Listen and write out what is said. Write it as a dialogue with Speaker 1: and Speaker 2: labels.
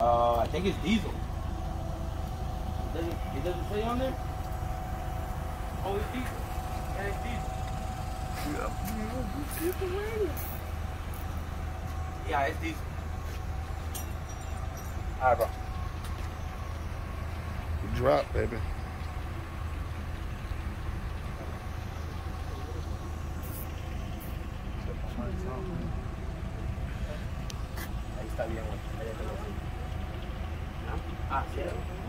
Speaker 1: Uh, I think it's diesel. It doesn't, it doesn't say on there? Oh, it's diesel. Yeah, it's diesel. Yeah, it's diesel. All right, bro.
Speaker 2: Drop, baby.
Speaker 1: Ahí está bien, güey. Ahí está bien. Ah, certo.